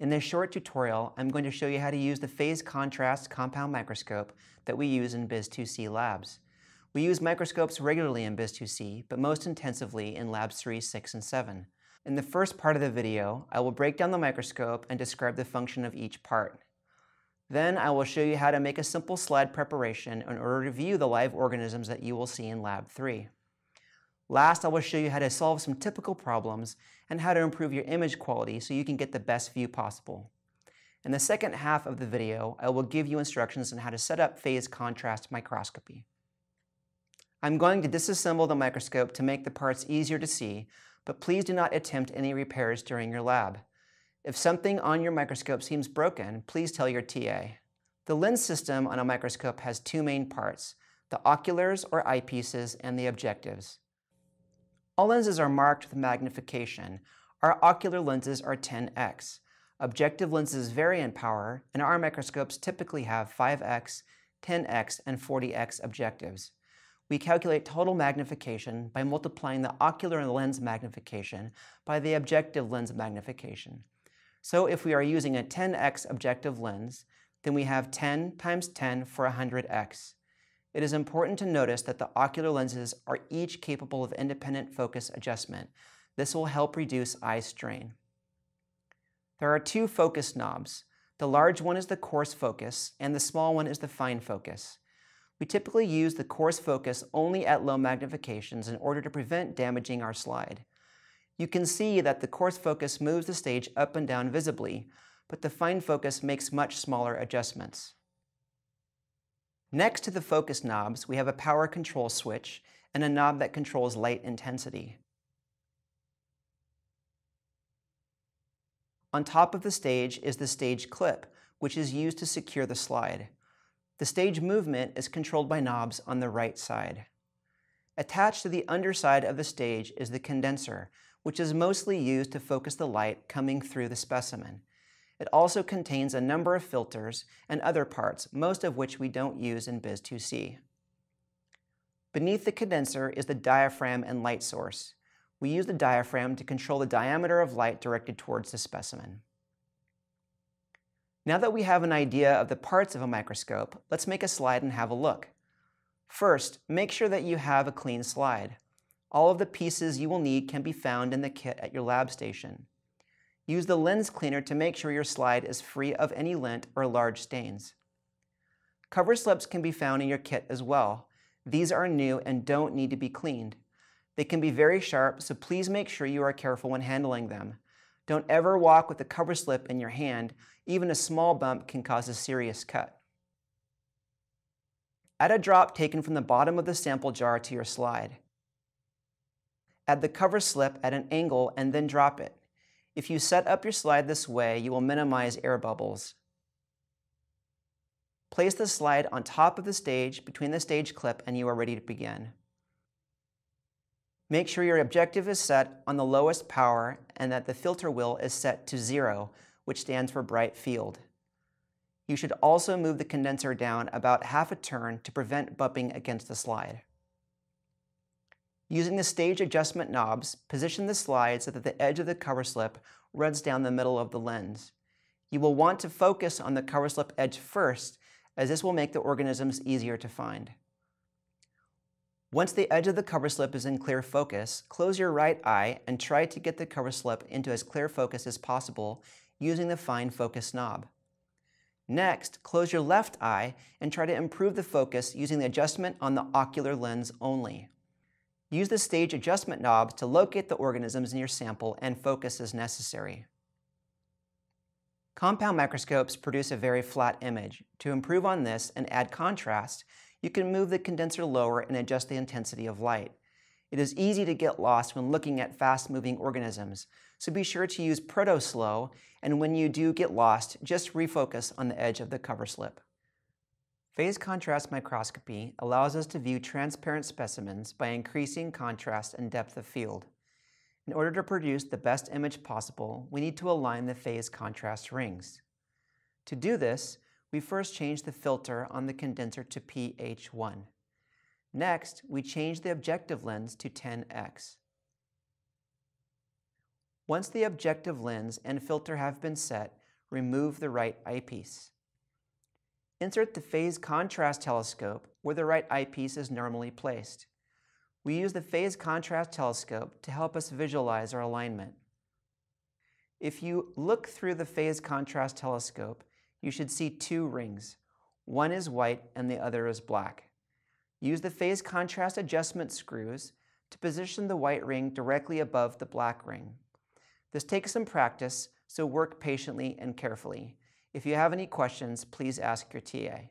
In this short tutorial, I'm going to show you how to use the phase contrast compound microscope that we use in BIS 2C labs. We use microscopes regularly in BIS 2C, but most intensively in labs 3, 6, and 7. In the first part of the video, I will break down the microscope and describe the function of each part. Then I will show you how to make a simple slide preparation in order to view the live organisms that you will see in lab 3. Last, I will show you how to solve some typical problems and how to improve your image quality so you can get the best view possible. In the second half of the video, I will give you instructions on how to set up phase contrast microscopy. I'm going to disassemble the microscope to make the parts easier to see, but please do not attempt any repairs during your lab. If something on your microscope seems broken, please tell your TA. The lens system on a microscope has two main parts, the oculars or eyepieces and the objectives. All lenses are marked with magnification. Our ocular lenses are 10x. Objective lenses vary in power, and our microscopes typically have 5x, 10x, and 40x objectives. We calculate total magnification by multiplying the ocular lens magnification by the objective lens magnification. So if we are using a 10x objective lens, then we have 10 times 10 for 100x. It is important to notice that the ocular lenses are each capable of independent focus adjustment. This will help reduce eye strain. There are two focus knobs. The large one is the coarse focus, and the small one is the fine focus. We typically use the coarse focus only at low magnifications in order to prevent damaging our slide. You can see that the coarse focus moves the stage up and down visibly, but the fine focus makes much smaller adjustments. Next to the focus knobs, we have a power control switch and a knob that controls light intensity. On top of the stage is the stage clip, which is used to secure the slide. The stage movement is controlled by knobs on the right side. Attached to the underside of the stage is the condenser, which is mostly used to focus the light coming through the specimen. It also contains a number of filters and other parts, most of which we don't use in BIS 2C. Beneath the condenser is the diaphragm and light source. We use the diaphragm to control the diameter of light directed towards the specimen. Now that we have an idea of the parts of a microscope, let's make a slide and have a look. First, make sure that you have a clean slide. All of the pieces you will need can be found in the kit at your lab station. Use the lens cleaner to make sure your slide is free of any lint or large stains. Cover slips can be found in your kit as well. These are new and don't need to be cleaned. They can be very sharp, so please make sure you are careful when handling them. Don't ever walk with a cover slip in your hand. Even a small bump can cause a serious cut. Add a drop taken from the bottom of the sample jar to your slide. Add the cover slip at an angle and then drop it. If you set up your slide this way, you will minimize air bubbles. Place the slide on top of the stage between the stage clip and you are ready to begin. Make sure your objective is set on the lowest power and that the filter wheel is set to zero, which stands for bright field. You should also move the condenser down about half a turn to prevent bumping against the slide. Using the stage adjustment knobs, position the slide so that the edge of the cover slip runs down the middle of the lens. You will want to focus on the cover slip edge first, as this will make the organisms easier to find. Once the edge of the cover slip is in clear focus, close your right eye and try to get the cover slip into as clear focus as possible using the fine focus knob. Next, close your left eye and try to improve the focus using the adjustment on the ocular lens only. Use the stage adjustment knob to locate the organisms in your sample and focus as necessary. Compound microscopes produce a very flat image. To improve on this and add contrast, you can move the condenser lower and adjust the intensity of light. It is easy to get lost when looking at fast-moving organisms, so be sure to use Protoslo, and when you do get lost, just refocus on the edge of the cover slip. Phase contrast microscopy allows us to view transparent specimens by increasing contrast and depth of field. In order to produce the best image possible, we need to align the phase contrast rings. To do this, we first change the filter on the condenser to Ph1. Next, we change the objective lens to 10x. Once the objective lens and filter have been set, remove the right eyepiece. Insert the phase contrast telescope where the right eyepiece is normally placed. We use the phase contrast telescope to help us visualize our alignment. If you look through the phase contrast telescope, you should see two rings. One is white and the other is black. Use the phase contrast adjustment screws to position the white ring directly above the black ring. This takes some practice, so work patiently and carefully. If you have any questions, please ask your TA.